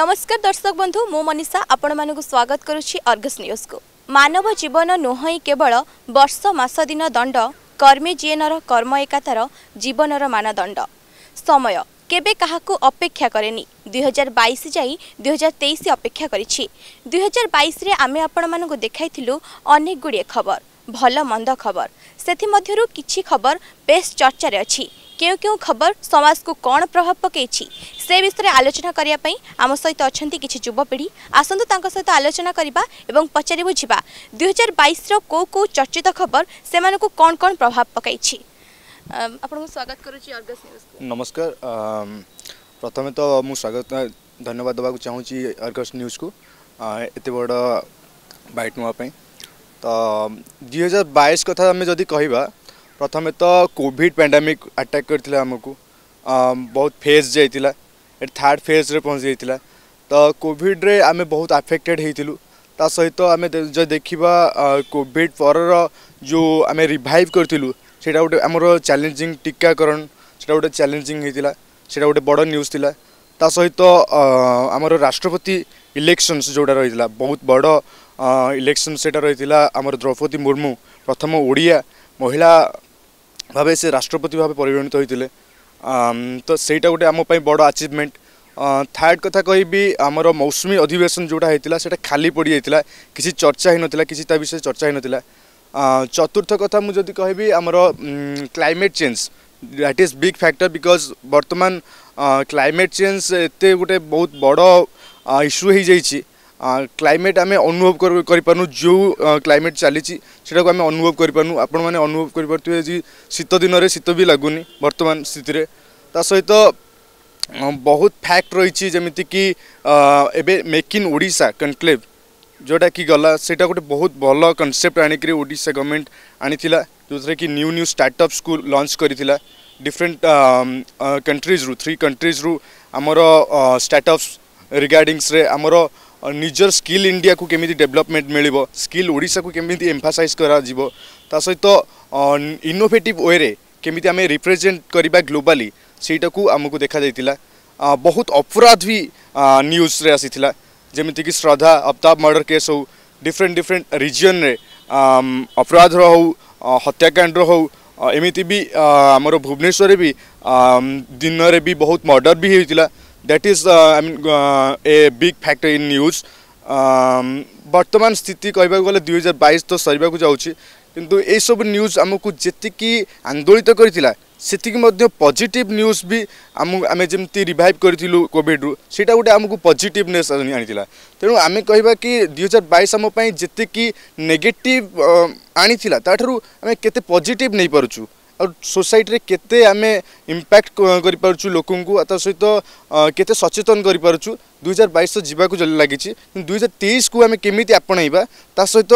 নমস্কার দর্শক বন্ধু মু মনীষা আপনার স্বাগত করুছি অর্গস নিউজ কু মানব জীবন নুহই কেবল বর্ষ মাস দিন দণ্ড কর্মী জিএনর কর্ম একাতার জীবনর মানদণ্ড সময় কেবে কাহাকু অপেক্ষা করেনি দুই হাজার বাইশ যাই দুই হাজার তেইশ অপেক্ষা করেছি দুই হাজার বাইশে আমি আপনার দেখাই অনেক গুড়িয়ে খবর ভাল মন্দ খবর সেমধ্যু কিছু খবর বেশ চর্চার অছি क्यों क्यों खबर समाज को कौन प्रभाव पकई से विषय आलोचना करने आम सहित अच्छा किसी जुवपीढ़ी आसतु तक सहित आलोचना करने पचार बुझा दुई हजार बैस रो कौ चर्चित खबर से मूँ कौन कौन प्रभाव पकई स्वागत करमस्कार प्रथम तो मुझे स्वागत धन्यवाद देवा चाहूँगी अर्गस न्यूज को ये तो बड़ बैट नाप तो दुई हजार बैस कथा जदि कह ପ୍ରଥମେ ତ କୋଭିଡ଼ ପାଣ୍ଡାମିକ୍ ଆଟାକ୍ କରିଥିଲା ଆମକୁ ବହୁତ ଫେଜ୍ ଯାଇଥିଲା ଏଠି ଥାର୍ଡ଼ ଫେଜ୍ରେ ପହଞ୍ଚି ଯାଇଥିଲା ତ କୋଭିଡ଼ରେ ଆମେ ବହୁତ ଆଫେକ୍ଟେଡ଼୍ ହେଇଥିଲୁ ତା ସହିତ ଆମେ ଯଦି ଦେଖିବା କୋଭିଡ଼ ପରର ଯେଉଁ ଆମେ ରିଭାଇଭ୍ କରିଥିଲୁ ସେଇଟା ଗୋଟେ ଆମର ଚ୍ୟାଲେଞ୍ଜିଂ ଟୀକାକରଣ ସେଇଟା ଗୋଟେ ଚ୍ୟାଲେଞ୍ଜିଂ ହେଇଥିଲା ସେଇଟା ଗୋଟେ ବଡ଼ ନ୍ୟୁଜ୍ ଥିଲା ତା ସହିତ ଆମର ରାଷ୍ଟ୍ରପତି ଇଲେକ୍ସନ୍ସ ଯେଉଁଟା ରହିଥିଲା ବହୁତ ବଡ଼ ଇଲେକ୍ସନ୍ ସେଇଟା ରହିଥିଲା ଆମର ଦ୍ରୌପଦୀ ମୁର୍ମୁ ପ୍ରଥମ ଓଡ଼ିଆ ମହିଳା ভাবে সে রাষ্ট্রপতি ভাবে পরিগণিত হয়েছে তো সেইটা গোটে আমি বড় আচিভমেন্ট থার্ড কথা কহবি আমার মৌসুমী অধিবেশন যেটা হয়েছিল সেটা খালি পড়ি যাই কিছু চর্চা হয়ে নথিলা কিছু তা বিষয়ে চর্চা হয়ে নথিলা চতুর্থ কথা মু যদি কহবি আমার climate change that is big factor because বর্তমান ক্লাইমেট চেঞ্জ এতে গোটে বহুত বড় ইস্যু হয়ে যাইছি କ୍ଲାଇମେଟ୍ ଆମେ ଅନୁଭବ କରିପାରୁନୁ ଯେଉଁ କ୍ଲାଇମେଟ୍ ଚାଲିଛି ସେଟାକୁ ଆମେ ଅନୁଭବ କରିପାରୁନୁ ଆପଣମାନେ ଅନୁଭବ କରିପାରୁଥିବେ ଯେ ଶୀତ ଦିନରେ ଶୀତ ବି ଲାଗୁନି ବର୍ତ୍ତମାନ ସ୍ଥିତିରେ ତା ସହିତ ବହୁତ ଫ୍ୟାକ୍ଟ ରହିଛି ଯେମିତିକି ଏବେ ମେକ୍ ଇନ୍ ଓଡ଼ିଶା କନକ୍ଲେଭ୍ ଯେଉଁଟାକି ଗଲା ସେଇଟା ଗୋଟେ ବହୁତ ଭଲ କନସେପ୍ଟ ଆଣିକରି ଓଡ଼ିଶା ଗଭର୍ଣ୍ଣମେଣ୍ଟ ଆଣିଥିଲା ଯେଉଁଥିରେ କି ନ୍ୟୁ ନ୍ୟୁ ଷ୍ଟାର୍ଟଅପ୍ସକୁ ଲଞ୍ଚ କରିଥିଲା ଡିଫରେଣ୍ଟ କଣ୍ଟ୍ରିଜ୍ରୁ ଥ୍ରୀ କଣ୍ଟ୍ରିଜ୍ରୁ ଆମର ଷ୍ଟାର୍ଟଅପ୍ସ ରିଗାର୍ଡ଼ିଂସରେ ଆମର ନିଜର ସ୍କିଲ୍ ଇଣ୍ଡିଆକୁ କେମିତି ଡେଭଲପମେଣ୍ଟ ମିଳିବ ସ୍କିଲ୍ ଓଡ଼ିଶାକୁ କେମିତି ଏମ୍ଫାସାଇଜ୍ କରାଯିବ ତା ସହିତ ଇନୋଭେଟିଭ୍ ୱେରେ କେମିତି ଆମେ ରିପ୍ରେଜେଣ୍ଟ କରିବା ଗ୍ଲୋବାଲି ସେଇଟାକୁ ଆମକୁ ଦେଖାଯାଇଥିଲା ବହୁତ ଅପରାଧ ବି ନ୍ୟୁଜ୍ରେ ଆସିଥିଲା ଯେମିତିକି ଶ୍ରଦ୍ଧା ଅଫତାବ ମର୍ଡ଼ର କେସ୍ ହେଉ ଡିଫରେଣ୍ଟ ଡିଫରେଣ୍ଟ ରିଜିଅନ୍ରେ ଅପରାଧର ହେଉ ହତ୍ୟାକାଣ୍ଡର ହେଉ ଏମିତି ବି ଆମର ଭୁବନେଶ୍ୱରରେ ବି ଦିନରେ ବି ବହୁତ ମର୍ଡ଼ର ବି ହୋଇଥିଲା that is I mean a big factor in news ବର୍ତ୍ତମାନ ସ୍ଥିତି କହିବାକୁ ଗଲେ ଦୁଇ ହଜାର ବାଇଶ ତ ସରିବାକୁ ଯାଉଛି କିନ୍ତୁ ଏଇସବୁ ନ୍ୟୁଜ୍ ଆମକୁ ଯେତିକି ଆନ୍ଦୋଳିତ କରିଥିଲା ସେତିକି ମଧ୍ୟ ପଜିଟିଭ୍ ନ୍ୟୁଜ୍ ବି ଆମ ଆମେ ଯେମିତି ରିଭାଇଭ୍ କରିଥିଲୁ କୋଭିଡ଼ରୁ ସେଇଟା ଗୋଟେ ଆମକୁ ପଜିଟିଭନେସ୍ ଆଣିଥିଲା ତେଣୁ ଆମେ କହିବା କି ଦୁଇ ହଜାର ବାଇଶ ଆମ ପାଇଁ ଯେତିକି ନେଗେଟିଭ୍ ଆଣିଥିଲା ତାଠାରୁ ଆମେ କେତେ ପଜିଟିଭ୍ ନେଇପାରୁଛୁ ଆଉ ସୋସାଇଟିରେ କେତେ ଆମେ ଇମ୍ପାକ୍ଟ କରିପାରୁଛୁ ଲୋକଙ୍କୁ ତା ସହିତ କେତେ ସଚେତନ କରିପାରୁଛୁ ଦୁଇହଜାର ବାଇଶ ଯିବାକୁ ଲାଗିଛି ଦୁଇ ହଜାର ତେଇଶକୁ ଆମେ କେମିତି ଆପଣାଇବା ତା ସହିତ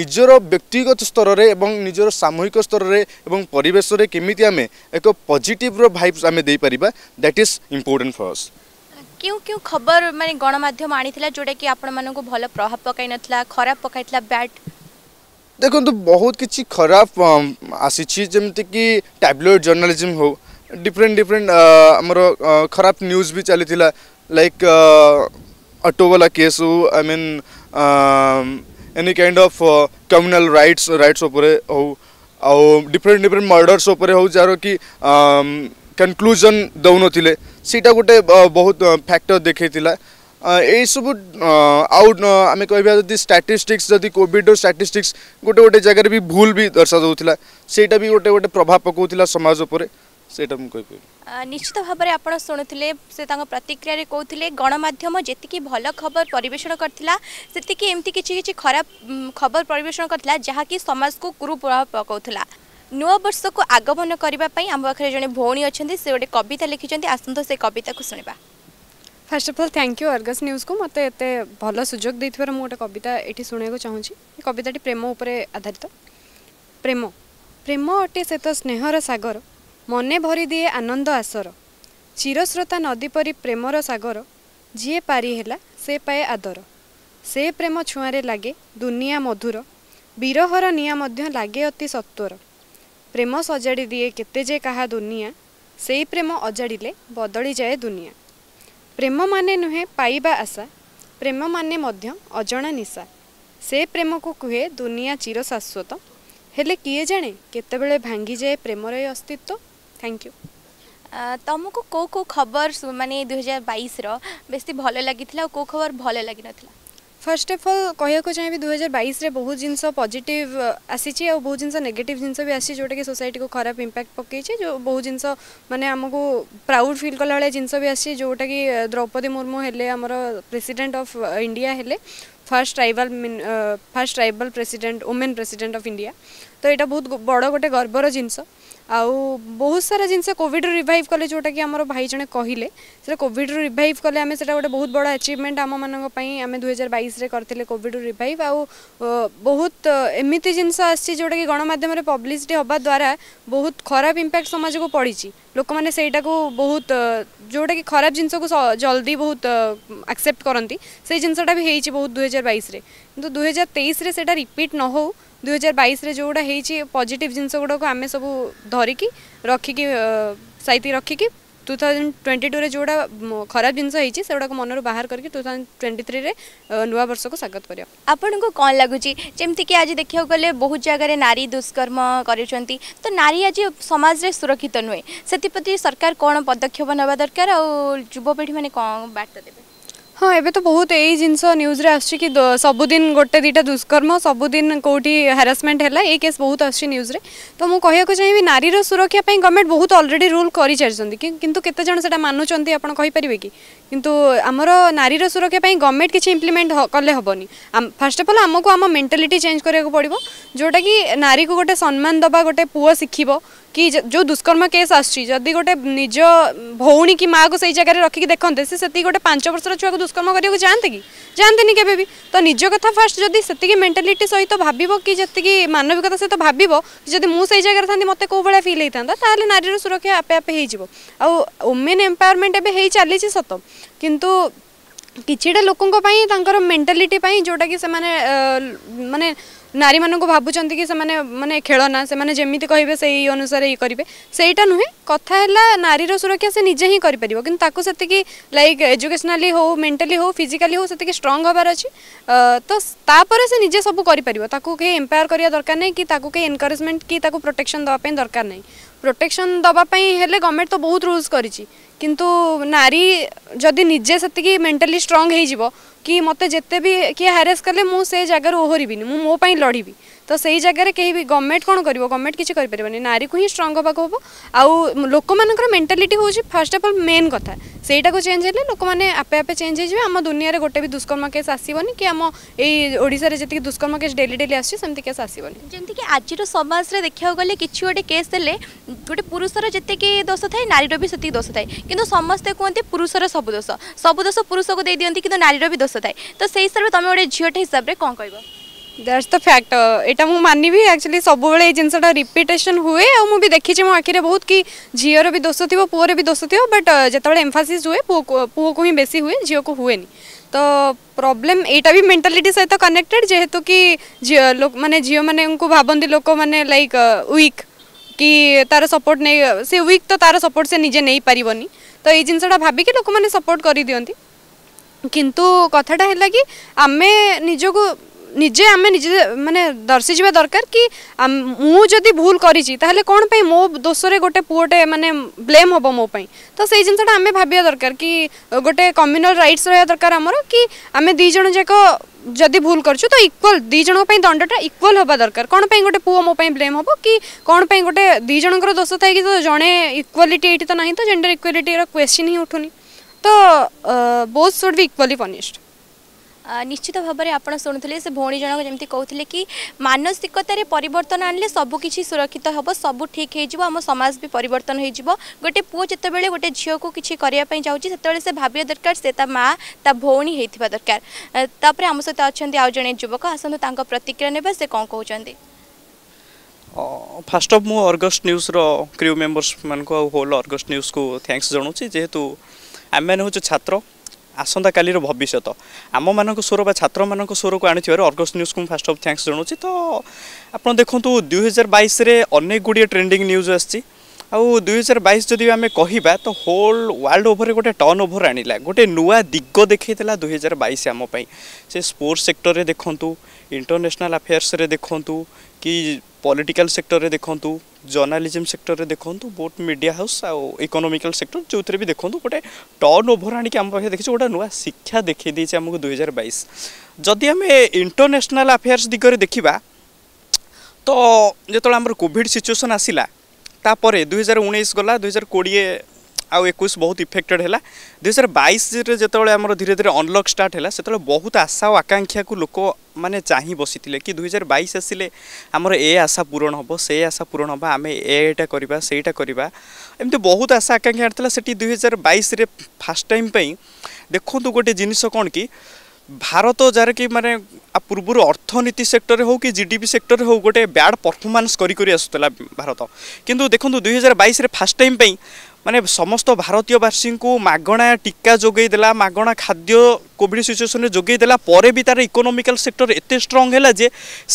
ନିଜର ବ୍ୟକ୍ତିଗତ ସ୍ତରରେ ଏବଂ ନିଜର ସାମୂହିକ ସ୍ତରରେ ଏବଂ ପରିବେଶରେ କେମିତି ଆମେ ଏକ ପଜିଟିଭ୍ର ଭାଇବ୍ସ ଆମେ ଦେଇପାରିବା ଦ୍ୟାଟ୍ ଇଜ୍ ଇମ୍ପୋର୍ଟାଣ୍ଟ ଫର୍ ଅସ୍ କେଉଁ কেউ খবর মানে গণমাধ্যম আনি যেটা কি আপনার ভাল প্রভাব পকাই নথিলা, খারাপ পকাই ଦେଖନ୍ତୁ ବହୁତ କିଛି ଖରାପ ଆସିଛି ଯେମିତିକି ଟ୍ୟାବଲୋଏଡ଼ ଜର୍ଣ୍ଣାଲିଜିମ୍ ହେଉ ଡିଫରେଣ୍ଟ ଡିଫରେଣ୍ଟ ଆମର ଖରାପ ନ୍ୟୁଜ୍ ବି ଚାଲିଥିଲା ଲାଇକ୍ ଅଟୋବାଲା କେସ୍ ହେଉ I mean any kind of communal riots riots ଉପରେ ହେଉ ଆଉ ଡିଫରେଣ୍ଟ ଡିଫରେଣ୍ଟ ମର୍ଡ଼ର୍ସ ଉପରେ ହେଉ ଯାହାର କି କନକ୍ଲୁଜନ୍ ଦେଉନଥିଲେ ସେଇଟା ଗୋଟେ ବହୁତ ଫ୍ୟାକ୍ଟର ଦେଖେଇଥିଲା ଏଇସବୁ ଆଉ ଆମେ କହିବା ଯଦି ଷ୍ଟାଟିଷ୍ଟିକ୍ସ ଯଦି କୋଭିଡ଼ର ଷ୍ଟାଟିଷ୍ଟିକ୍ସ ଗୋଟେ ଗୋଟେ ଜାଗାରେ ବି ଭୁଲ ବି ଦର୍ଶାଯାଉଥିଲା ସେଇଟା ବି ଗୋଟେ ଗୋଟେ ପ୍ରଭାବ ପକାଉଥିଲା ସମାଜ ଉପରେ ସେଇଟା ମୁଁ କହିପାରିବି ନିଶ୍ଚିତ ଭାବରେ ଆପଣ ଶୁଣୁଥିଲେ ସେ ତାଙ୍କ ପ୍ରତିକ୍ରିୟାରେ କହୁଥିଲେ ଗଣମାଧ୍ୟମ ଯେତିକି ଭଲ ଖବର ପରିବେଷଣ କରିଥିଲା ସେତିକି ଏମିତି କିଛି କିଛି ଖରାପ ଖବର ପରିବେଷଣ କରିଥିଲା ଯାହାକି ସମାଜକୁ କୁପ୍ରଭାବ ପକାଉଥିଲା ନୂଆ ବର୍ଷକୁ ଆଗମନ କରିବା ପାଇଁ ଆମ ପାଖରେ ଜଣେ ଭଉଣୀ ଅଛନ୍ତି ସେ ଗୋଟେ କବିତା ଲେଖିଛନ୍ତି ଆସନ୍ତୁ ସେ କବିତାକୁ ଶୁଣିବା first of all thank you Argus ନ୍ୟୁଜ୍କୁ ମୋତେ ଏତେ ଭଲ ସୁଯୋଗ ଦେଇଥିବାରୁ ମୁଁ ଗୋଟେ କବିତା ଏଠି ଶୁଣିବାକୁ ଚାହୁଁଛି ଏ କବିତାଟି ପ୍ରେମ ଉପରେ ଆଧାରିତ ପ୍ରେମ ପ୍ରେମ ଅଟେ ସେ ତ ସ୍ନେହର ସାଗର ମନେ ଭରିଦିଏ ଆନନ୍ଦ ଆସର ଚିରସ୍ରୋତା ନଦୀ ପରି ପ୍ରେମର ସାଗର ଯିଏ ପାରି ହେଲା ସେ ପାଏ ଆଦର ସେ ପ୍ରେମ ଛୁଆଁରେ ଲାଗେ ଦୁନିଆ ମଧୁର ବିରହର ନିଆଁ ମଧ୍ୟ ଲାଗେ ଅତି ସତ୍ୱର ପ୍ରେମ ସଜାଡ଼ି ଦିଏ କେତେ ଯେ କାହା ଦୁନିଆ ସେଇ ପ୍ରେମ ଅଜାଡ଼ିଲେ ବଦଳି ଯାଏ ଦୁନିଆ ପ୍ରେମ ମାନେ ନୁହେଁ ପାଇବା ଆଶା ପ୍ରେମ ମାନେ ମଧ୍ୟ ଅଜଣା ନିଶା ସେ ପ୍ରେମକୁ କୁହେ ଦୁନିଆ ଚିର ଶାଶ୍ୱତ ହେଲେ କିଏ ଜାଣେ କେତେବେଳେ ଭାଙ୍ଗିଯାଏ ପ୍ରେମର ଏ ଅସ୍ତିତ୍ୱ ଥ୍ୟାଙ୍କ ୟୁ ତମକୁ କେଉଁ କେଉଁ ଖବର ମାନେ ଦୁଇହଜାର ବାଇଶର ବେଶୀ ଭଲ ଲାଗିଥିଲା ଆଉ କେଉଁ ଖବର ଭଲ ଲାଗିନଥିଲା ফার্স্ট অফ অল কহিবাকু চাহিবি দুই হাজার বাইশে বহু জিনিস পজিটিভ আসিছি আর বহু জিনিস নেগেটিভ জিনিস বি আসছে যেটাকি সোসাইটিকে খারাপ ইম্প্যাক্ট পকাইছে যে বহু জিনিস মানে আমি প্রাউড ফিল কলা ভাবে জিনিস বি আসছে যেটাকি দ্রৌপদী মুর্মু হলে আমার প্রেসিডেন্ট অফ ইন্ডিয়া হলে first tribal first tribal president women president of India তো এটা বহুত বড় গোটে গর্বর জিনিস ଆଉ ବହୁତ ସାରା ଜିନିଷ କୋଭିଡ଼ରୁ ରିଭାଇଭ୍ କଲେ ଯେଉଁଟାକି ଆମର ଭାଇ ଜଣେ କହିଲେ ସେଟା କୋଭିଡ଼ରୁ ରିଭାଇଭ୍ କଲେ ଆମେ ସେଟା ଗୋଟେ ବହୁତ ବଡ଼ ଆଚିଭମେଣ୍ଟ ଆମମାନଙ୍କ ପାଇଁ ଆମେ ଦୁଇହଜାର ବାଇଶରେ କରିଥିଲେ କୋଭିଡ଼ରୁ ରିଭାଇଭ୍ ଆଉ ବହୁତ ଏମିତି ଜିନିଷ ଆସିଛି ଯେଉଁଟାକି ଗଣମାଧ୍ୟମରେ ପବ୍ଲିସିଟି ହେବା ଦ୍ୱାରା ବହୁତ ଖରାପ ଇମ୍ପାକ୍ଟ ସମାଜକୁ ପଡ଼ିଛି ଲୋକମାନେ ସେଇଟାକୁ ବହୁତ ଯେଉଁଟାକି ଖରାପ ଜିନିଷକୁ ଜଲ୍ଦି ବହୁତ ଆକ୍ସେପ୍ଟ କରନ୍ତି ସେଇ ଜିନିଷଟା ବି ହେଇଛି ବହୁତ ଦୁଇହଜାର ବାଇଶରେ କିନ୍ତୁ ଦୁଇହଜାର ତେଇଶରେ ସେଇଟା ରିପିଟ୍ ନ ହେଉ ଦୁଇ ହଜାର ବାଇଶରେ ଯେଉଁଗୁଡ଼ା ହେଇଛି ପଜିଟିଭ୍ ଜିନିଷ ଗୁଡ଼ାକୁ ଆମେ ସବୁ ଧରିକି ରଖିକି ସାଇତିକି ରଖିକି ଟୁ ଥାଉଜେଣ୍ଡ ଟ୍ୱେଣ୍ଟି ଟୁରେ ଯେଉଁଟା ଖରାପ ଜିନିଷ ହେଇଛି ସେଗୁଡ଼ାକୁ ମନରୁ ବାହାର କରିକି ଟୁ ଥାଉଜେଣ୍ଡ ଟ୍ୱେଣ୍ଟି ଥ୍ରୀରେ ନୂଆ ବର୍ଷକୁ ସ୍ୱାଗତ କରିବା ଆପଣଙ୍କୁ କ'ଣ ଲାଗୁଛି ଯେମିତିକି ଆଜି ଦେଖିବାକୁ ଗଲେ ବହୁତ ଜାଗାରେ ନାରୀ ଦୁଷ୍କର୍ମ କରୁଛନ୍ତି ତ ନାରୀ ଆଜି ସମାଜରେ ସୁରକ୍ଷିତ ନୁହେଁ ସେଥିପ୍ରତି ସରକାର କ'ଣ ପଦକ୍ଷେପ ନେବା ଦରକାର ଆଉ ଯୁବପିଢ଼ିମାନେ କ'ଣ ବାର୍ତ୍ତା ଦେବେ ହଁ ଏବେ ତ ବହୁତ ଏଇ ଜିନିଷ ନ୍ୟୁଜ୍ରେ ଆସୁଛି କି ସବୁଦିନ ଗୋଟେ ଦୁଇଟା ଦୁଷ୍କର୍ମ ସବୁଦିନ କେଉଁଠି ହାରାସମେଣ୍ଟ ହେଲା ଏଇ କେସ୍ ବହୁତ ଆସୁଛି ନ୍ୟୁଜ୍ରେ ତ ମୁଁ କହିବାକୁ ଚାହିଁବି ନାରୀର ସୁରକ୍ଷା ପାଇଁ ଗଭର୍ଣ୍ଣମେଣ୍ଟ ବହୁତ ଅଲରେଡ଼ି ରୁଲ୍ କରିସାରିଛନ୍ତି କିନ୍ତୁ କେତେ ଜଣ ସେଇଟା ମାନୁଛନ୍ତି ଆପଣ କହିପାରିବେ କି কিন্তু আমার নারীর সুরক্ষা পাই গভর্নমেন্ট কিছু ইমপ্লিমেন্ট কলে হবনি ফার্স্ট অফ অল আমি আমার মেন্টালিটি চেঞ্জ করা পড়ব যেটা কি নারী কু গোটে সম্মান দেওয়া গোটে পুয় শিখব কি যে দুষ্কর্ম কেস আসছি যদি গোটে নিজ ভৌণী কি মা কু সেই জায়গায় রক্ষিকি দেখতে সে সেটি গোটে পাঁচ বর্ষর ছুয়া দুষ্কর্ম করা যাতে কি যাতে নি কেবি তো নিজ কথা ফার্স্ট যদি সেটি মেন্টালিটি সহ ভাবিব কি যেত মানবিকতা সহ ভাব যদি মু সেই জায়গায় থাকে মতো কেউ কেউভাবে ফিল হয়ে তাহলে নারীর সুরক্ষা আপে আপে হয়ে যাব আউ ওমেন এম্পাওয়ারমেন্ট এবার হয়ে চালিছি সত किंतु किटा लोकों पर मेन्टालीटी जोटा कि मानने नारी मान भाँच कि मानने खेलना से मैंने जमी कहे से ही अनुसार ये करेंगे सहीटा नुहे कथा नारी सुरक्षा से निजे ही करपर कि लाइक एजुकेशनाली हो मेन्टाली हो फिजिकाली हो सके स्ट्रंग हबार अच्छी तो तापर से निजे सब करपायर करा दरकार नहीं कि किनकरेजमेंट कि प्रोटेक्शन देवाई दरकार नहीं प्रोटेक्शन देवाई गवर्नमेंट तो बहुत रूल्स कर किंतु नारी जदि निजे से मेन्टाली स्ट्रंग हो कि मत जिते भी किए हरेस कले मुझे जगह ओहरबी मुझे मोप लड़बी তো সেই জায়গায় কেউ গভর্নমেন্ট কোণ করব গভর্নমেন্ট কিছু করে নারী হি স্ট্রং হওয়া হব আোকর মেন্টালিটি হচ্ছে ফার্স্ট অফ অল মেন কথা সেইটা চেঞ্জ হলে লোক মানে আপে আপে চেঞ্জ হয়ে যাবে আমার দুনিয়ার গোটে বি দুষ্কর্ম কেস আসবনি কি আমার এই ওড়শার যেত দুষ্কর্ম কেস ডেলি ডেলি আসছে সেমি কেস আসবনি যেমি কি আজর সমাজে দেখা গেলে কিছু গোটে কেস দেলে গোটে পুরুষের যেত দোষ থাকে নারীর বি সেতকি দোষ থাকে কিন্তু সমস্তে কুহতি পুরুষের সবু দোষ সবু দোষ পুরুষকে দিয়ে দিকে কিন্তু নারীর বি দোষ থাকে তো সেই হিসাবে তুমি গোটে ঝিওটা হিসাবে কম কহব ଦ୍ୟାଟ୍ସ ଦ ଫ୍ୟାକ୍ଟ ଏଇଟା ମୁଁ ମାନିବି ଆକ୍ଚୁଆଲି ସବୁବେଳେ ଏଇ ଜିନିଷଟା ରିପିଟେସନ୍ ହୁଏ ଆଉ ମୁଁ ବି ଦେଖିଛି ମୋ ଆଖିରେ ବହୁତ କି ଝିଅର ବି ଦୋଷ ଥିବ ପୁଅର ବି ଦୋଷ ଥିବ ବଟ୍ ଯେତେବେଳେ ଏମ୍ଫାସିସ୍ ହୁଏ ପୁଅକୁ ହିଁ ବେଶୀ ହୁଏ ଝିଅକୁ ହୁଏନି ତ ପ୍ରୋବ୍ଲେମ୍ ଏଇଟା ବି ମେଣ୍ଟାଲିଟି ସହିତ କନେକ୍ଟେଡ଼ ଯେହେତୁ କି ଝିଅ ମାନେ ଝିଅମାନଙ୍କୁ ଭାବନ୍ତି ଲୋକମାନେ ଲାଇକ୍ ୱିକ୍ କି ତାର ସପୋର୍ଟ ନେଇ ସେ ୱିକ୍ ତ ତାର ସପୋର୍ଟ ସେ ନିଜେ ନେଇପାରିବନି ତ ଏଇ ଜିନିଷଟା ଭାବିକି ଲୋକମାନେ ସପୋର୍ଟ କରିଦିଅନ୍ତି କିନ୍ତୁ କଥାଟା ହେଲା କି ଆମେ ନିଜକୁ निजे आम निजे मानने दर्शी जावा दरकार कि मुझे भूल करो दोष गोटे पुओटे मानते ब्लेम हम मोप तो से जिनसा आम भाविया दरकार कि गोटे कम्युनाल रईट्स रहा दरकार आमर कि आम दीज जाक जदि भूल कर तो इक्वल दीज दंडटा इक्वल हवा दरकार कौनपाई गोटे पुओ मोपाई ब्लेम हम कि कौनपाई गोटे दीजण दोष थे कि जड़े इक्वालिटी ये तो नहीं तो जेंडर इक्वालिटर क्वेश्चन ही उठूनी तो बोथ सुड भी इक्वाली पनिश्ड ନିଶ୍ଚିତ ଭାବରେ ଆପଣ ଶୁଣୁଥିଲେ ସେ ଭଉଣୀ ଜଣକ ଯେମିତି କହୁଥିଲେ କି ମାନସିକତାରେ ପରିବର୍ତ୍ତନ ଆଣିଲେ ସବୁକିଛି ସୁରକ୍ଷିତ ହେବ ସବୁ ଠିକ୍ ହେଇଯିବ ଆମ ସମାଜ ବି ପରିବର୍ତ୍ତନ ହେଇଯିବ ଗୋଟେ ପୁଅ ଯେତେବେଳେ ଗୋଟେ ଝିଅକୁ କିଛି କରିବା ପାଇଁ ଯାଉଛି ସେତେବେଳେ ସେ ଭାବିବା ଦରକାର ସେ ତା ମା ତା ଭଉଣୀ ହେଇଥିବା ଦରକାର ତାପରେ ଆମ ସହିତ ଅଛନ୍ତି ଆଉ ଜଣେ ଯୁବକ ଆସନ୍ତୁ ତାଙ୍କ ପ୍ରତିକ୍ରିୟା ନେବା ସେ କ'ଣ କହୁଛନ୍ତି ଫାଷ୍ଟ ଅଫ୍ ମୁଁ ଅର୍ଗସ୍ ନ୍ୟୁଜ୍ର କ୍ରିଉ ମେମ୍ବର୍ସମାନଙ୍କୁ ଆଉ ହୋଲ୍ ଅର୍ଗସ୍ ନ୍ୟୁଜ୍କୁ ଥ୍ୟାଙ୍କସ୍ ଜଣାଉଛି ଯେହେତୁ ଆମେମାନେ ହେଉଛୁ ଛାତ୍ର ଆସନ୍ତାକାଲିର ଭବିଷ୍ୟତ ଆମମାନଙ୍କ ସ୍ୱର ବା ଛାତ୍ରମାନଙ୍କ ସ୍ୱରକୁ ଆଣିଥିବାରୁ ଅର୍ଗସ୍ ନ୍ୟୁଜ୍କୁ ମୁଁ ଫାଷ୍ଟ ଅଫ୍ ଥ୍ୟାଙ୍କ୍ସ ଜଣାଉଛି ତ ଆପଣ ଦେଖନ୍ତୁ ଦୁଇହଜାର ବାଇଶରେ ଅନେକ ଗୁଡ଼ିଏ ଟ୍ରେଣ୍ଡିଂ ନ୍ୟୁଜ୍ ଆସିଛି ଆଉ ଦୁଇହଜାର ବାଇଶ ଯଦି ଆମେ କହିବା ତ ହୋଲ୍ ୱାର୍ଲଡ ଓଭରରେ ଗୋଟେ ଟର୍ନ ଓଭର ଆଣିଲା ଗୋଟେ ନୂଆ ଦିଗ ଦେଖେଇଥିଲା ଦୁଇହଜାର ବାଇଶ ଆମ ପାଇଁ ସେ ସ୍ପୋର୍ଟସ୍ ସେକ୍ଟରରେ ଦେଖନ୍ତୁ ଇଣ୍ଟରନ୍ୟାସନାଲ୍ ଆଫେୟାର୍ସରେ ଦେଖନ୍ତୁ କି ପଲିଟିକାଲ୍ ସେକ୍ଟରରେ ଦେଖନ୍ତୁ ଜର୍ଣ୍ଣାଲିଜିମ୍ ସେକ୍ଟରରେ ଦେଖନ୍ତୁ ବୋଟ୍ ମିଡ଼ିଆ ହାଉସ୍ ଆଉ ଇକୋନୋମିକାଲ୍ ସେକ୍ଟର ଯେଉଁଥିରେ ବି ଦେଖନ୍ତୁ ଗୋଟେ ଟର୍ନ ଓଭର ଆଣିକି ଆମ ପାଖରେ ଦେଖିଛୁ ଗୋଟେ ନୂଆ ଶିକ୍ଷା ଦେଖେଇ ଦେଇଛି ଆମକୁ ଦୁଇହଜାର ବାଇଶ ଯଦି ଆମେ ଇଣ୍ଟରନ୍ୟାସନାଲ୍ ଆଫେୟାର୍ସ ଦିଗରେ ଦେଖିବା ତ ଯେତେବେଳେ ଆମର କୋଭିଡ଼ ସିଚୁଏସନ୍ ଆସିଲା ତାପରେ ଦୁଇହଜାର ଉଣେଇଶ ଗଲା ଦୁଇହଜାର କୋଡ଼ିଏ ଆଉ ଏକୋଇଶ ବହୁତ ଇଫେକ୍ଟେଡ଼ ହେଲା ଦୁଇହଜାର ବାଇଶରେ ଯେତେବେଳେ ଆମର ଧୀରେ ଧୀରେ ଅନଲକ୍ ଷ୍ଟାର୍ଟ ହେଲା ସେତେବେଳେ ବହୁତ ଆଶା ଓ ଆକାଂକ୍ଷାକୁ ଲୋକମାନେ ଚାହିଁ ବସିଥିଲେ କି ଦୁଇହଜାର ବାଇଶ ଆସିଲେ ଆମର ଏ ଆଶା ପୂରଣ ହେବ ସେ ଆଶା ପୂରଣ ହେବ ଆମେ ଏଇଟା କରିବା ସେଇଟା କରିବା ଏମିତି ବହୁତ ଆଶା ଆକାଂକ୍ଷା ଥିଲା ସେଠି ଦୁଇହଜାର ବାଇଶରେ ଫାର୍ଷ୍ଟ ଟାଇମ୍ ପାଇଁ ଦେଖନ୍ତୁ ଗୋଟେ ଜିନିଷ କ'ଣ କି ଭାରତ ଯାହାକି ମାନେ ପୂର୍ବରୁ ଅର୍ଥନୀତି ସେକ୍ଟରରେ ହେଉ କି ଜି ଡ଼ି ପି ସେକ୍ଟରରେ ହେଉ ଗୋଟେ ବ୍ୟାଡ୍ ପରଫର୍ମାନ୍ସ କରି କରି ଆସୁଥିଲା ଭାରତ କିନ୍ତୁ ଦେଖନ୍ତୁ ଦୁଇ ହଜାର ବାଇଶରେ ଫାର୍ଷ୍ଟ ଟାଇମ୍ ପାଇଁ ମାନେ ସମସ୍ତ ଭାରତୀୟବାସୀଙ୍କୁ ମାଗଣା ଟୀକା ଯୋଗାଇ ଦେଲା ମାଗଣା ଖାଦ୍ୟ କୋଭିଡ଼ ସିଚୁଏସନ୍ରେ ଯୋଗାଇ ଦେଲା ପରେ ବି ତା'ର ଇକୋନୋମିକାଲ୍ ସେକ୍ଟର ଏତେ ଷ୍ଟ୍ରଙ୍ଗ୍ ହେଲା ଯେ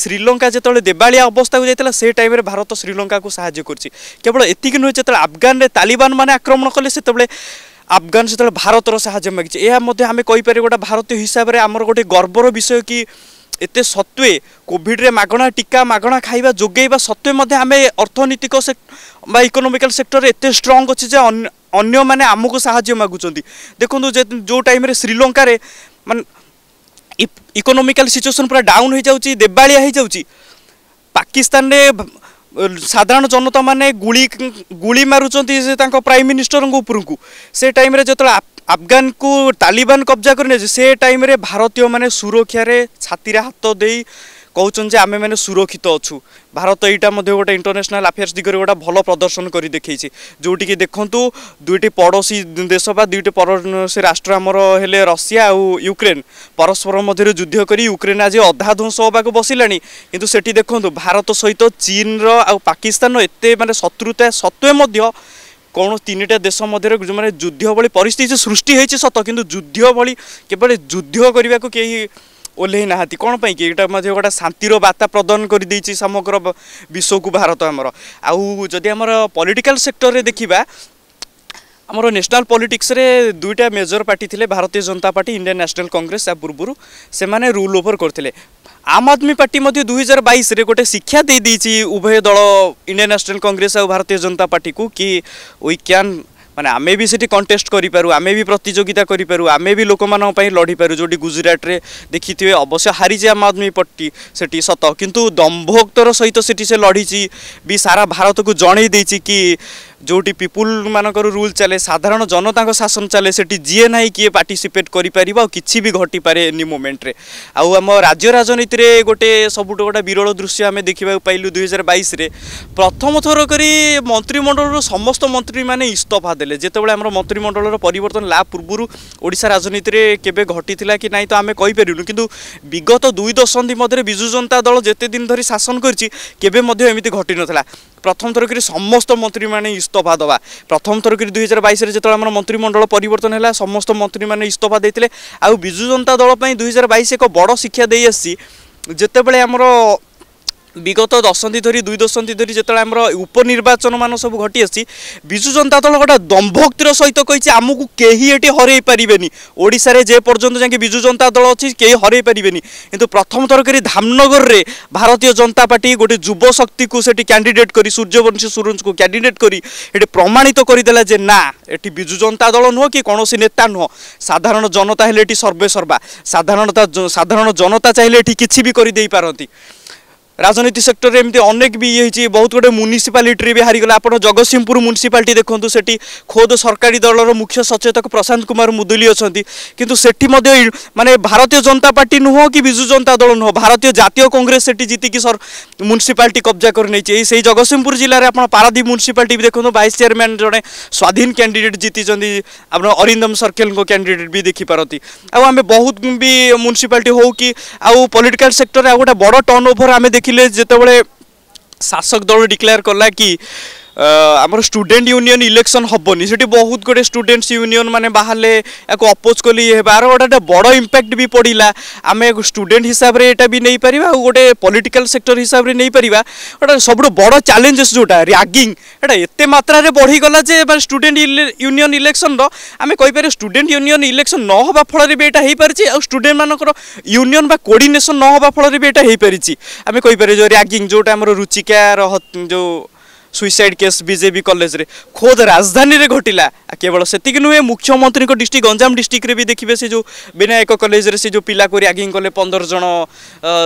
ଶ୍ରୀଲଙ୍କା ଯେତେବେଳେ ଦେବାଳିଆ ଅବସ୍ଥାକୁ ଯାଇଥିଲା ସେ ଟାଇମ୍ରେ ଭାରତ ଶ୍ରୀଲଙ୍କାକୁ ସାହାଯ୍ୟ କରୁଛି କେବଳ ଏତିକି ନୁହେଁ ଯେତେବେଳେ ଆଫଗାନରେ ତାଲିବାନମାନେ ଆକ୍ରମଣ କଲେ ସେତେବେଳେ আফগান যেতবে ভারতর সাহায্য মাগিছে এ আমি কইপারি গোটা ভারতীয় হিসাবে আমার গোটে গর্বর বিষয় কি এতে সত্ত্বে কোভিডরে মাগণা টিকা মাগণা খাইবা যোগাইবা সত্ত্বে মধ্যে আমি অর্থনৈতিক বা ইকোনোমিকাল সেক্টরে এতে স্ট্রং অছি যে অন্য মানে আমাকে সাহায্য মাগুচার দেখুন যে টাইমে শ্রীলঙ্কার মানে ইকোনোমিকাল সিচুয়েসন পুরা ডাউন হয়ে যাচ্ছে দেবাড়িয়া হয়ে যাচ্ছে পাকিস্তানের ସାଧାରଣ ଜନତାମାନେ ଗୁଳି ଗୁଳି ମାରୁଛନ୍ତି ସେ ତାଙ୍କ ପ୍ରାଇମ୍ ମିନିଷ୍ଟରଙ୍କ ଉପରକୁ ସେ ଟାଇମ୍ରେ ଯେତେବେଳେ ଆଫଗାନକୁ ତାଲିବାନ କବ୍ଜା କରିନେଇଛି ସେ ଟାଇମ୍ରେ ଭାରତୀୟମାନେ ସୁରକ୍ଷାରେ ଛାତିରେ ହାତ ଦେଇ କହୁଛନ୍ତି ଯେ ଆମେମାନେ ସୁରକ୍ଷିତ ଅଛୁ ଭାରତ ଏଇଟା ମଧ୍ୟ ଗୋଟେ ଇଣ୍ଟରନ୍ୟାସନାଲ୍ ଆଫେୟାର୍ସ ଦିଗରେ ଗୋଟେ ଭଲ ପ୍ରଦର୍ଶନ କରି ଦେଖେଇଛି ଯେଉଁଠିକି ଦେଖନ୍ତୁ ଦୁଇଟି ପଡ଼ୋଶୀ ଦେଶ ବା ଦୁଇଟି ପଡ଼ୋଶୀ ରାଷ୍ଟ୍ର ଆମର ହେଲେ ରଷିଆ ଆଉ ୟୁକ୍ରେନ୍ ପରସ୍ପର ମଧ୍ୟରେ ଯୁଦ୍ଧ କରି ୟୁକ୍ରେନ୍ ଆଜି ଅଧା ଧ୍ୱଂସ ହେବାକୁ ବସିଲାଣି କିନ୍ତୁ ସେଠି ଦେଖନ୍ତୁ ଭାରତ ସହିତ ଚୀନ୍ର ଆଉ ପାକିସ୍ତାନର ଏତେ ମାନେ ଶତ୍ରୁତା ସତ୍ତ୍ୱେ ମଧ୍ୟ কোণ তিনটা দেশ মধ্যে মানে যুদ্ধ ভি পরিস্থিতি সৃষ্টি হয়েছে সত কিন্তু যুদ্ধ ভি কেবল যুদ্ধ করা কে ଓହ୍ଲେଇ ନାହାନ୍ତି କ'ଣ ପାଇଁକି ଏଇଟା ମଧ୍ୟ ଗୋଟେ ଶାନ୍ତିର ବାର୍ତ୍ତା ପ୍ରଦାନ କରିଦେଇଛି ସମଗ୍ର ବିଶ୍ୱକୁ ଭାରତ ଆମର ଆଉ ଯଦି ଆମର ପଲିଟିକାଲ୍ ସେକ୍ଟରରେ ଦେଖିବା ଆମର ନ୍ୟାସନାଲ୍ ପଲିଟିକ୍ସରେ ଦୁଇଟା ମେଜର ପାର୍ଟି ଥିଲେ Bharatiya Janata party Indian national Congress ତା ପୂର୍ବରୁ ସେମାନେ ରୁଲ୍ ଓଭର୍ କରିଥିଲେ आम आदमी पार्टी दुई हजार बैस गोटे शिक्षा दे उभय दल इंडियन न्यासनाल कंग्रेस आ भारतीय जनता पार्टी को कि वी कैन ମାନେ ଆମେ ବି ସେଠି କଣ୍ଟେଷ୍ଟ କରିପାରୁ ଆମେ ବି ପ୍ରତିଯୋଗିତା କରିପାରୁ ଆମେ ବି ଲୋକମାନଙ୍କ ପାଇଁ ଲଢ଼ିପାରୁ ଯେଉଁଠି ଗୁଜୁରାଟରେ ଦେଖିଥିବେ ଅବଶ୍ୟ ହାରିଛି ଆମ ଆଦମୀ ପଟି ସେଠି ସତ କିନ୍ତୁ ଦମ୍ଭୋକ୍ତର ସହିତ ସେଠି ସେ ଲଢ଼ିଛି ବି ସାରା ଭାରତକୁ ଜଣାଇ ଦେଇଛି କି ଯେଉଁଠି ପିପୁଲମାନଙ୍କର ରୁଲ୍ ଚାଲେ ସାଧାରଣ ଜନତାଙ୍କ ଶାସନ ଚାଲେ ସେଠି ଯିଏ ନାହିଁ କିଏ ପାର୍ଟିସିପେଟ୍ କରିପାରିବ ଆଉ କିଛି ବି ଘଟିପାରେ ଏନି ମୁମେଣ୍ଟରେ ଆଉ ଆମ ରାଜ୍ୟ ରାଜନୀତିରେ ଗୋଟେ ସବୁଠୁ ଗୋଟେ ବିରଳ ଦୃଶ୍ୟ ଆମେ ଦେଖିବାକୁ ପାଇଲୁ ଦୁଇହଜାର ବାଇଶରେ ପ୍ରଥମ ଥର କରି ମନ୍ତ୍ରିମଣ୍ଡଳର ସମସ୍ତ ମନ୍ତ୍ରୀମାନେ ଇସ୍ତଫା ଦେଲେ ଯେତେବେଳେ ଆମର ମନ୍ତ୍ରିମଣ୍ଡଳର ପରିବର୍ତ୍ତନ ଲା ପୂର୍ବରୁ ଓଡ଼ିଶା ରାଜନୀତିରେ କେବେ ଘଟିଥିଲା କି ନାହିଁ ତ ଆମେ କହିପାରିବୁନି କିନ୍ତୁ ବିଗତ ଦୁଇ ଦଶନ୍ଧି ମଧ୍ୟରେ ବିଜୁ ଜନତା ଦଳ ଯେତେ ଦିନ ଧରି ଶାସନ କରିଛି କେବେ ମଧ୍ୟ ଏମିତି ଘଟିନଥିଲା प्रथम थरक समस्त मन्त्री इस्तफा दवा प्रथम थरकरी दुई हजार बइसे जति मन्त्रीमण्डल पर्तन होला समस्त मन्त्री मैले इस्तफाले आउँ विजु जनता दल पनि दुई हजार बैस एक बड शिक्षा दितबेले বিগত দশন্ধি ধরি দুই দশন্ধি ধরি যেত আমার উপনির্বাচন মান সব ঘটি আসি বিজু জনতা দল গোটা দম্ভক্তির সহিত কইছে আমি কেহি এটি হরাই পারে ওড়শার যে পর্যন্ত যাকে বিজু জনতা দল অছি কেহি হরাই পারে কিন্তু প্রথম থরকরি ধামনগরের ভারতীয় জনতা পার্টি গোটে যুব শক্তিকে সেটি ক্যান্ডিডেট করে সূর্যবংশী সুরঞ্জকে ক্যান্ডিডেট করে এটি প্রমাণিত করেদেলা যে না এটি বিজু জনতা দল নুহ কি কৌশি নেতা নুহ সাধারণ জনতা হলে এটি সর্বেসর্বা সাধারণতা সাধারণ জনতা চাইলে এটি কিছু বি করে দিয়ে পারতি রাজনীতি সেক্টর এমনি অনেক বি ইয়ে হয়েছে বহু গোটে মুনিসিপালিটি বি হারিগলা আপনার জগৎসিংহপুর মুনিসিপালিটি দেখুন সেটি খোদ সরকারি দলর মুখ্য সচেতক প্রশান্ত কুমার মুদুলি অনেক কিন্তু সেটি মানে ভারতীয় জনতা পার্টি নুহ কি বিজু জনতা দল নুহ ভারতীয় জাতীয় কংগ্রেস সেটি জিতিকি সর মুনিসিপালিটি কব্জা করে নিয়েছে এই সেই জগৎসিংহপুর জেলার আপনার পারাদ্বীপ মুনিসিপালিটি দেখুন ভাইস চেয়ারম্যান জন স্বাধীন ক্যান্ডিডেট জিতিছেন আপনার অরিন্দম সর্কেল ক্যান্ডিডেট বি দেখিপারতি আমি বহুত বি মুনিসিপালিটি হোক কি আউ পলিটিকাল সেক্টর আউ গোটা বড় টর্ন ওভর আমি দেখি ଦେଖିଲେ ଯେତେବେଳେ ଶାସକ ଦଳ ଡିକ୍ଲେୟାର କଲା କି ଆମର ଷ୍ଟୁଡେଣ୍ଟ ୟୁନିୟନ ଇଲେକ୍ସନ୍ ହେବନି ସେଠି ବହୁତ ଗୁଡ଼ିଏ ଷ୍ଟୁଡେଣ୍ଟସ୍ ୟୁନିୟନ ମାନେ ବାହାରିଲେ ୟାକୁ ଅପୋଜ୍ କଲି ଇଏ ହେବ ଆର ଗୋଟେ ବଡ଼ ଇମ୍ପାକ୍ଟ ବି ପଡ଼ିଲା ଆମେ ଷ୍ଟୁଡେଣ୍ଟ ହିସାବରେ ଏଇଟା ବି ନେଇପାରିବା ଆଉ ଗୋଟେ ପଲିଟିକାଲ ସେକ୍ଟର ହିସାବରେ ନେଇପାରିବା ଗୋଟେ ସବୁଠୁ ବଡ଼ ଚ୍ୟାଲେଞ୍ଜେସ୍ ଯେଉଁଟା ରାଗିଂ ଏଇଟା ଏତେ ମାତ୍ରାରେ ବଢ଼ିଗଲା ଯେ ମାନେ ଷ୍ଟୁଡେଣ୍ଟ ୟୁନିୟନ ଇଲେକ୍ସନ୍ର ଆମେ କହିପାରିବା ଷ୍ଟୁଡେଣ୍ଟ ୟୁନିୟନ ଇଲେକ୍ସନ୍ ନ ହେବା ଫଳରେ ବି ଏଇଟା ହେଇପାରିଛି ଆଉ ଷ୍ଟୁଡେଣ୍ଟମାନଙ୍କର ୟୁନିୟନ ବା କୋଡ଼ିନେସନ୍ ନ ହେବା ଫଳରେ ବି ଏଇଟା ହେଇପାରିଛି ଆମେ କହିପାରିବା ଯେଉଁ ରାଗିଂ ଯେଉଁଟା ଆମର ରୁଚିକାର ଯେଉଁ ସୁଇସାଇଡ୍ କେସ୍ ବିଜେପି କଲେଜରେ ଖୋଦ୍ ରାଜଧାନୀରେ ଘଟିଲା କେବଳ ସେତିକି ନୁହେଁ ମୁଖ୍ୟମନ୍ତ୍ରୀଙ୍କ ଡିଷ୍ଟ୍ରିକ୍ଟ ଗଞ୍ଜାମ ଡିଷ୍ଟ୍ରିକ୍ଟରେ ବି ଦେଖିବେ ସେ ଯେଉଁ ବିନାୟକ କଲେଜରେ ସେ ଯେଉଁ ପିଲାକୁ ର୍ୟାଗିଂ କଲେ ପନ୍ଦର ଜଣ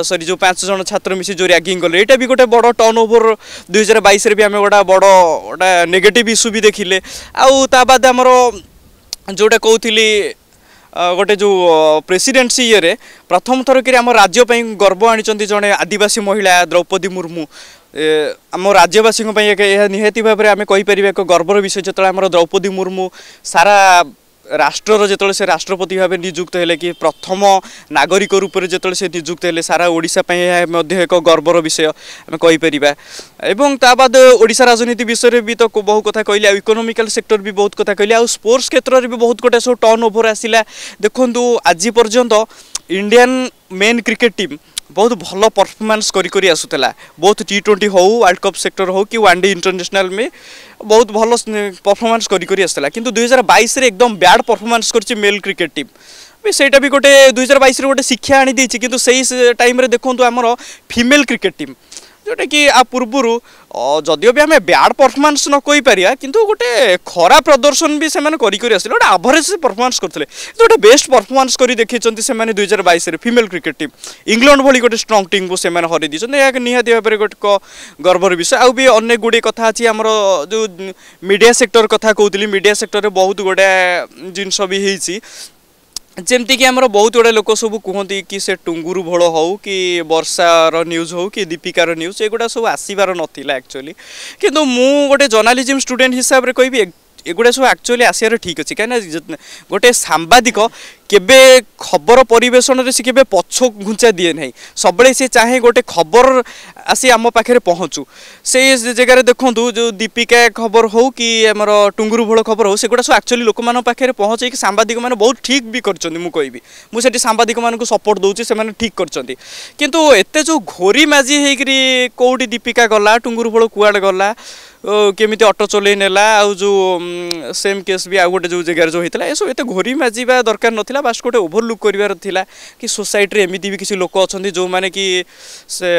ସରି ଯେଉଁ ପାଞ୍ଚ ଜଣ ଛାତ୍ର ମିଶି ଯେଉଁ ର୍ୟାଗିଂ କଲେ ଏଇଟା ବି ଗୋଟେ ବଡ଼ ଟର୍ନ ଓଭର ଦୁଇ ହଜାର ବାଇଶରେ ବି ଆମେ ଗୋଟେ ବଡ଼ ଗୋଟେ ନେଗେଟିଭ୍ ଇସ୍ୟୁ ବି ଦେଖିଲେ ଆଉ ତା ବାଦ ଆମର ଯେଉଁଟା କହୁଥିଲି ଗୋଟେ ଯେଉଁ ପ୍ରେସିଡେନ୍ସି ଇଏରେ ପ୍ରଥମ ଥର କରି ଆମ ରାଜ୍ୟ ପାଇଁ ଗର୍ବ ଆଣିଛନ୍ତି ଜଣେ ଆଦିବାସୀ ମହିଳା ଦ୍ରୌପଦୀ ମୁର୍ମୁ ଆମ ରାଜ୍ୟବାସୀଙ୍କ ପାଇଁ ଏହା ନିହାତି ଭାବରେ ଆମେ କହିପାରିବା ଏକ ଗର୍ବର ବିଷୟ ଯେତେବେଳେ ଆମର ଦ୍ରୌପଦୀ ମୁର୍ମୁ ସାରା ରାଷ୍ଟ୍ରର ଯେତେବେଳେ ସେ ରାଷ୍ଟ୍ରପତି ଭାବେ ନିଯୁକ୍ତ ହେଲେ କି ପ୍ରଥମ ନାଗରିକ ରୂପରେ ଯେତେବେଳେ ସେ ନିଯୁକ୍ତ ହେଲେ ସାରା ଓଡ଼ିଶା ପାଇଁ ଏହା ମଧ୍ୟ ଏକ ଗର୍ବର ବିଷୟ ଆମେ କହିପାରିବା ଏବଂ ତା ବାଦ ଓଡ଼ିଶା ରାଜନୀତି ବିଷୟରେ ବି ତ ବହୁ କଥା କହିଲେ ଆଉ ଇକୋନୋମିକାଲ ସେକ୍ଟର ବି ବହୁତ କଥା କହିଲେ ଆଉ ସ୍ପୋର୍ଟସ୍ କ୍ଷେତ୍ରରେ ବି ବହୁତ ଗୋଟେ ସବୁ ଟର୍ଣ୍ଣ ଓଭର ଆସିଲା ଦେଖନ୍ତୁ ଆଜି ପର୍ଯ୍ୟନ୍ତ ଇଣ୍ଡିଆନ୍ ମେନ୍ କ୍ରିକେଟ୍ ଟିମ୍ ବହୁତ ଭଲ ପରଫର୍ମାନ୍ସ କରି କରି ଆସୁଥିଲା ବହୁତ ଟି ଟ୍ୱେଣ୍ଟି ହେଉ ୱାର୍ଲଡ କପ୍ ସେକ୍ଟର ହେଉ କି ୱାନ୍ ଡେ ଇଣ୍ଟରନ୍ୟାସନାଲ ମେ ବହୁତ ଭଲ ପରଫର୍ମାନ୍ସ କରି କରି ଆସୁଥିଲା କିନ୍ତୁ ଦୁଇହଜାର ବାଇଶରେ ଏକଦମ ବ୍ୟାଡ୍ ପରଫର୍ମାନ୍ସ କରିଛି ମେଲ୍ କ୍ରିକେଟ୍ ଟିମ୍ ବି ସେଇଟା ବି ଗୋଟେ ଦୁଇହଜାର ବାଇଶରେ ଗୋଟେ ଶିକ୍ଷା ଆଣିଦେଇଛି କିନ୍ତୁ ସେଇ ଟାଇମ୍ରେ ଦେଖନ୍ତୁ ଆମର ଫିମେଲ୍ କ୍ରିକେଟ୍ ଟିମ୍ ଯେଉଁଟାକି ଆ ପୂର୍ବରୁ ଯଦିଓ ବି ଆମେ ବ୍ୟାଡ୍ ପରଫର୍ମାନ୍ସ ନ କହିପାରିବା କିନ୍ତୁ ଗୋଟେ ଖରାପ ପ୍ରଦର୍ଶନ ବି ସେମାନେ କରି କରି ଆସିଲେ ଗୋଟେ ଆଭରେଜ୍ ପରଫର୍ମାନ୍ସ କରିଥିଲେ କିନ୍ତୁ ଗୋଟେ ବେଷ୍ଟ ପରଫର୍ମାନ୍ସ କରି ଦେଖେଇଛନ୍ତି ସେମାନେ ଦୁଇ ହଜାର ବାଇଶରେ ଫିମେଲ୍ କ୍ରିକେଟ୍ ଟିମ୍ ଇଂଲଣ୍ଡ ଭଳି ଗୋଟେ ଷ୍ଟ୍ରଙ୍ଗ ଟିମ୍କୁ ସେମାନେ ହରେଇ ଦେଇଛନ୍ତି ଏହା ନିହାତି ଭାବରେ ଗୋଟେ ଗର୍ବର ବିଷୟ ଆଉ ବି ଅନେକ ଗୁଡ଼ିଏ କଥା ଅଛି ଆମର ଯେଉଁ ମିଡ଼ିଆ ସେକ୍ଟର କଥା କହୁଥିଲି ମିଡ଼ିଆ ସେକ୍ଟରରେ ବହୁତ ଗୁଡ଼ାଏ ଜିନିଷ ବି ହେଇଛି ଯେମିତିକି ଆମର ବହୁତ ଗୁଡ଼ାଏ ଲୋକ ସବୁ କୁହନ୍ତି କି ସେ ଟୁଙ୍ଗୁରୁ ଭୋଳ ହେଉ କି ବର୍ଷାର ନ୍ୟୁଜ୍ ହେଉ କି ଦୀପିକାର ନ୍ୟୁଜ୍ ଏଗୁଡ଼ା ସବୁ ଆସିବାର ନଥିଲା ଆକ୍ଚୁଆଲି କିନ୍ତୁ ମୁଁ ଗୋଟେ ଜର୍ଣ୍ଣାଲିଜିମ୍ ଷ୍ଟୁଡେଣ୍ଟ ହିସାବରେ କହିବି এগুড়া সব আকচুয়ালি আসবার ঠিক আছে কিনা গোটে সাংবাদিক কেবে খবর পরিবেশণে সে কেবে পছ ঘুঞ্চা দিয়ে না সবুলে সে চাহে গোটে খবর আসি আম পাখে পহঞ্চু সেই জায়গার দেখুন যে দীপিকা খবর হো কি আমার টুঙ্গুরু ভোল খবর হো সেগুলা সব আকচুয়ালি লোক পাখে পৌঁছাইকি সাংবাদিক মানে বহু ঠিক বি করছেন মু কবি মু সেটি সাংবাদিক মানুষ সপোর্ট দৌছি সে ঠিক করছেন কিন্তু এতে যে ঘোরি মাজি হয়েকি কোটি দীপিকা গলা টুঙ্গুরু ভোল গলা କେମିତି ଅଟୋ ଚଲେଇ ନେଲା ଆଉ ଯେଉଁ ସେମ୍ କେସ୍ ବି ଆଉ ଗୋଟେ ଯେଉଁ ଜାଗାରେ ଯେଉଁ ହେଇଥିଲା ଏସବୁ ଏତେ ଘୋରି ମାଜିବା ଦରକାର ନଥିଲା ବାସ୍ ଗୋଟେ ଓଭରଲୁକ୍ କରିବାର ଥିଲା କି ସୋସାଇଟିରେ ଏମିତି ବି କିଛି ଲୋକ ଅଛନ୍ତି ଯେଉଁମାନେ କି ସେ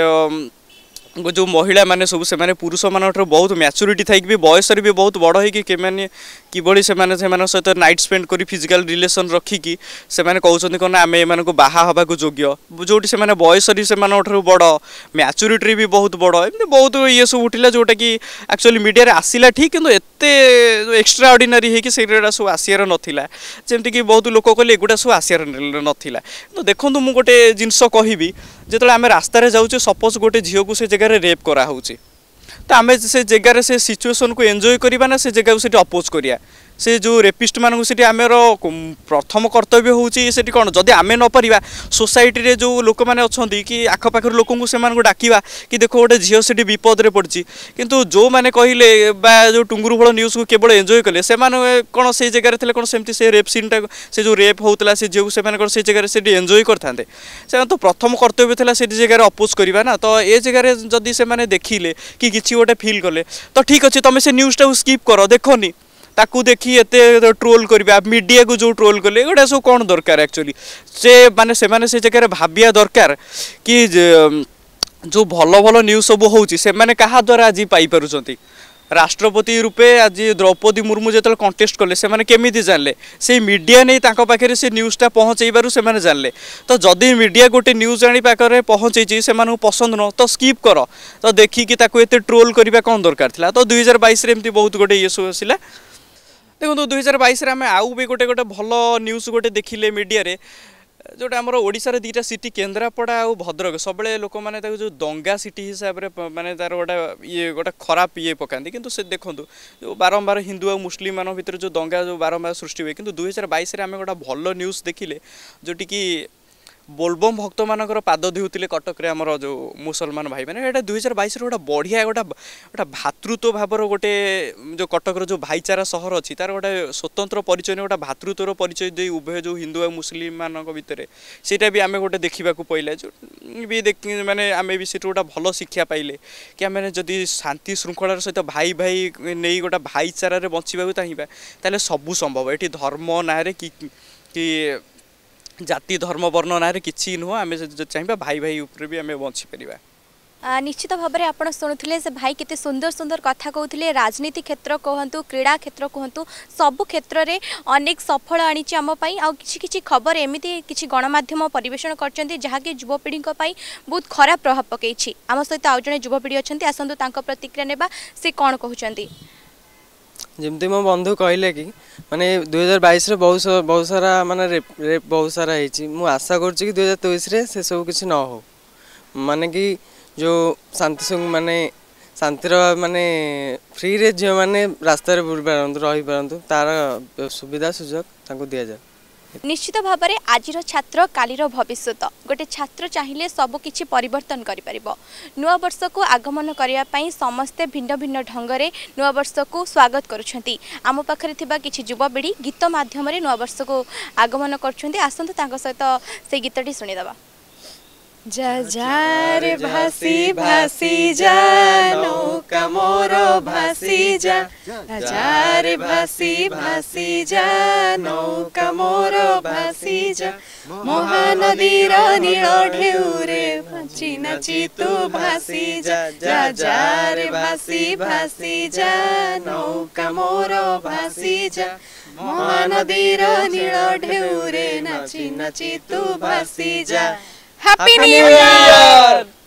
जो महिला मैंने सब से पुरुष मान बहुत मैच्यूरीटी थी भी बयस भी बहुत बड़ हो कि किभली से सहित नाइट स्पेड कर फिजिकाल रिलेसन रखिकी से कहते कौन आम एम बाहा को योग्य जोटी से बयस बड़ मैच्यूरी भी बहुत बड़ एम बहुत ये सब उठा जोटा कि एक्चुअली मीडिया आसला ठीक कि एत एक्सट्रा अर्डनारी हो सब आसार नाला जमीक बहुत लोक कहले एगुड़ा सब आसार नाला तो देखो मुझे गोटे जिनस कह जो आम रास्तार जाऊे सपोज गोटे झील को से जगह জায়গায় রেপ করা হচ্ছে তো আমি সে জায়গার সে সিচুয়েসন কু এনজয় করা না সে জায়গা সেটি অপোজ করা ସେ ଯେଉଁ ରେପିଷ୍ଟମାନଙ୍କୁ ସେଠି ଆମର ପ୍ରଥମ କର୍ତ୍ତବ୍ୟ ହେଉଛି ସେଠି କ'ଣ ଯଦି ଆମେ ନପାରିବା ସୋସାଇଟିରେ ଯେଉଁ ଲୋକମାନେ ଅଛନ୍ତି କି ଆଖପାଖର ଲୋକଙ୍କୁ ସେମାନଙ୍କୁ ଡାକିବା କି ଦେଖ ଗୋଟେ ଝିଅ ସେଠି ବିପଦରେ ପଡ଼ିଛି କିନ୍ତୁ ଯେଉଁମାନେ କହିଲେ ବା ଯେଉଁ ଟୁଙ୍ଗୁରୁ ଭଳ ନ୍ୟୁଜ୍କୁ କେବଳ ଏନ୍ଜୟ କଲେ ସେମାନେ କ'ଣ ସେଇ ଜାଗାରେ ଥିଲେ କ'ଣ ସେମିତି ସେ ରେପ୍ ସିନ୍ଟା ସେ ଯେଉଁ ରେପ୍ ହେଉଥିଲା ସେ ଝିଅକୁ ସେମାନେ କ'ଣ ସେଇ ଜାଗାରେ ସେଠି ଏନ୍ଜୟ କରିଥାନ୍ତେ ସେମାନେ ତ ପ୍ରଥମ କର୍ତ୍ତବ୍ୟ ଥିଲା ସେଠି ଜାଗାରେ ଅପୋଜ୍ କରିବା ନା ତ ଏ ଜାଗାରେ ଯଦି ସେମାନେ ଦେଖିଲେ କି କିଛି ଗୋଟେ ଫିଲ୍ କଲେ ତ ଠିକ୍ ଅଛି ତୁମେ ସେ ନ୍ୟୁଜ୍ଟାକୁ ସ୍କିପ୍ କର ଦେଖନି ତାକୁ ଦେଖି ଏତେ ଟ୍ରୋଲ୍ କରିବା ମିଡ଼ିଆକୁ ଯେଉଁ ଟ୍ରୋଲ୍ କଲେ ଏଗୁଡ଼ା ସବୁ କ'ଣ ଦରକାର ଆକ୍ଚୁଆଲି ସେ ମାନେ ସେମାନେ ସେ ଜାଗାରେ ଭାବିବା ଦରକାର କି ଯେଉଁ ଭଲ ଭଲ ନ୍ୟୁଜ୍ ସବୁ ହେଉଛି ସେମାନେ କାହା ଦ୍ୱାରା ଆଜି ପାଇପାରୁଛନ୍ତି ରାଷ୍ଟ୍ରପତି ରୂପେ ଆଜି ଦ୍ରୌପଦୀ ମୁର୍ମୁ ଯେତେବେଳେ କଣ୍ଟେଷ୍ଟ କଲେ ସେମାନେ କେମିତି ଜାଣିଲେ ସେଇ ମିଡ଼ିଆ ନେଇ ତାଙ୍କ ପାଖରେ ସେ ନ୍ୟୁଜ୍ଟା ପହଞ୍ଚାଇବାରୁ ସେମାନେ ଜାଣିଲେ ତ ଯଦି ମିଡ଼ିଆ ଗୋଟେ ନ୍ୟୁଜ୍ ଆଣି ପାଖରେ ପହଞ୍ଚେଇଛି ସେମାନଙ୍କୁ ପସନ୍ଦ ନୁହଁ ତ ସ୍କିପ୍ କର ତ ଦେଖିକି ତାକୁ ଏତେ ଟ୍ରୋଲ୍ କରିବା କ'ଣ ଦରକାର ଥିଲା ତ ଦୁଇହଜାର ବାଇଶରେ ଏମିତି ବହୁତ ଗୋଟେ ଇଏ ସବୁ ଆସିଲା ଦେଖନ୍ତୁ ଦୁଇ ହଜାର ବାଇଶରେ ଆମେ ଆଉ ବି ଗୋଟେ ଗୋଟେ ଭଲ ନ୍ୟୁଜ୍ ଗୋଟେ ଦେଖିଲେ ମିଡ଼ିଆରେ ଯେଉଁଟା ଆମର ଓଡ଼ିଶାର ଦୁଇଟା ସିଟି କେନ୍ଦ୍ରାପଡ଼ା ଆଉ ଭଦ୍ରକ ସବୁବେଳେ ଲୋକମାନେ ତାକୁ ଯେଉଁ ଦଙ୍ଗା ସିଟି ହିସାବରେ ମାନେ ତା'ର ଗୋଟେ ଇଏ ଗୋଟେ ଖରାପ ଇଏ ପକାନ୍ତି କିନ୍ତୁ ସେ ଦେଖନ୍ତୁ ଯେଉଁ ବାରମ୍ବାର ହିନ୍ଦୁ ଆଉ ମୁସଲିମମାନଙ୍କ ଭିତରେ ଯେଉଁ ଦଙ୍ଗା ଯେଉଁ ବାରମ୍ବାର ସୃଷ୍ଟି ହୁଏ କିନ୍ତୁ ଦୁଇ ହଜାର ବାଇଶରେ ଆମେ ଗୋଟେ ଭଲ ନ୍ୟୁଜ୍ ଦେଖିଲେ ଯେଉଁଠିକି ବୋଲବମ୍ ଭକ୍ତମାନଙ୍କର ପାଦ ଧୋଉଥିଲେ କଟକରେ ଆମର ଯେଉଁ ମୁସଲମାନ ଭାଇମାନେ ଏଇଟା ଦୁଇହଜାର ବାଇଶରେ ଗୋଟେ ବଢ଼ିଆ ଗୋଟେ ଗୋଟେ ଭାତୃତ୍ୱ ଭାବର ଗୋଟେ ଯେଉଁ କଟକର ଯେଉଁ ଭାଇଚାରା ସହର ଅଛି ତାର ଗୋଟେ ସ୍ୱତନ୍ତ୍ର ପରିଚୟ ଗୋଟେ ଭାତୃତ୍ୱର ପରିଚୟ ଦେଇ ଉଭୟ ଯେଉଁ ହିନ୍ଦୁ ଆଉ ମୁସଲିମମାନଙ୍କ ଭିତରେ ସେଇଟା ବି ଆମେ ଗୋଟେ ଦେଖିବାକୁ ପଡ଼ିଲା ଯେଉଁ ବି ମାନେ ଆମେ ବି ସେଠୁ ଗୋଟେ ଭଲ ଶିକ୍ଷା ପାଇଲେ କି ଆମେ ଯଦି ଶାନ୍ତି ଶୃଙ୍ଖଳାର ସହିତ ଭାଇ ଭାଇ ନେଇ ଗୋଟେ ଭାଇଚାରାରେ ବଞ୍ଚିବାକୁ ଚାହିଁବା ତାହେଲେ ସବୁ ସମ୍ଭବ ଏଠି ଧର୍ମ ନାଁରେ କି କି ଜାତି ଧର୍ମ ବର୍ଣ୍ଣ ନାଁରେ କିଛି ନୁହଁ ଆମେ ଚାହିଁବା ଭାଇ ଭାଇ ଉପରେ ବି ଆମେ ବଞ୍ଚିପାରିବା ନିଶ୍ଚିତ ଭାବରେ ଆପଣ ଶୁଣୁଥିଲେ ସେ ଭାଇ କେତେ ସୁନ୍ଦର ସୁନ୍ଦର କଥା କହୁଥିଲେ ରାଜନୀତି କ୍ଷେତ୍ର କୁହନ୍ତୁ କ୍ରୀଡ଼ା କ୍ଷେତ୍ର କୁହନ୍ତୁ ସବୁ କ୍ଷେତ୍ରରେ ଅନେକ ସଫଳ ଆଣିଛି ଆମ ପାଇଁ ଆଉ କିଛି କିଛି ଖବର ଏମିତି କିଛି ଗଣମାଧ୍ୟମ ପରିବେଷଣ କରିଛନ୍ତି ଯାହାକି ଯୁବପିଢ଼ିଙ୍କ ପାଇଁ ବହୁତ ଖରାପ ପ୍ରଭାବ ପକାଇଛି ଆମ ସହିତ ଆଉ ଜଣେ ଯୁବପିଢ଼ି ଅଛନ୍ତି ଆସନ୍ତୁ ତାଙ୍କ ପ୍ରତିକ୍ରିୟା ନେବା ସେ କ'ଣ କହୁଛନ୍ତି ଯେମିତି ମୋ ବନ୍ଧୁ କହିଲେ କି ମାନେ ଦୁଇହଜାର ବାଇଶରେ ବହୁତ ବହୁତ ସାରା ମାନେ ରେପ୍ ବହୁତ ସାରା ହେଇଛି ମୁଁ ଆଶା କରୁଛି କି ଦୁଇହଜାର ତେଇଶରେ ସେସବୁ କିଛି ନ ହଉ ମାନେ କି ଯେଉଁ ଶାନ୍ତି ମାନେ ଶାନ୍ତିର ମାନେ ଫ୍ରିରେ ଝିଅମାନେ ରାସ୍ତାରେ ବୁଲିପାରନ୍ତୁ ରହିପାରନ୍ତୁ ତା'ର ସୁବିଧା ସୁଯୋଗ ତାଙ୍କୁ ଦିଆଯାଉ ନିଶ୍ଚିତ ଭାବରେ ଆଜିର ଛାତ୍ର କାଲିର ଭବିଷ୍ୟତ ଗୋଟିଏ ଛାତ୍ର ଚାହିଁଲେ ସବୁକିଛି ପରିବର୍ତ୍ତନ କରିପାରିବ ନୂଆବର୍ଷକୁ ଆଗମନ କରିବା ପାଇଁ ସମସ୍ତେ ଭିନ୍ନ ଭିନ୍ନ ଢଙ୍ଗରେ ନୂଆବର୍ଷକୁ ସ୍ୱାଗତ କରୁଛନ୍ତି ଆମ ପାଖରେ ଥିବା କିଛି ଯୁବପିଢ଼ି ଗୀତ ମାଧ୍ୟମରେ ନୂଆବର୍ଷକୁ ଆଗମନ କରୁଛନ୍ତି ଆସନ୍ତୁ ତାଙ୍କ ସହିତ ସେଇ ଗୀତଟି ଶୁଣିଦେବା जजार भासी भासी जा नौका मोरो भासी जा हजार भासी भासी जा नौका मोरो भासी जा মহানদীর নীল ঢেউরে নাচি নাচি তু ভাসি যা যা যা রে ভাসি ভাসি যা নৌকা মোর ভাসি যা মহানদীর নীল ঢেউরে নাচি নাচি তু ভাসি যা Happy, Happy New, New Year! Year!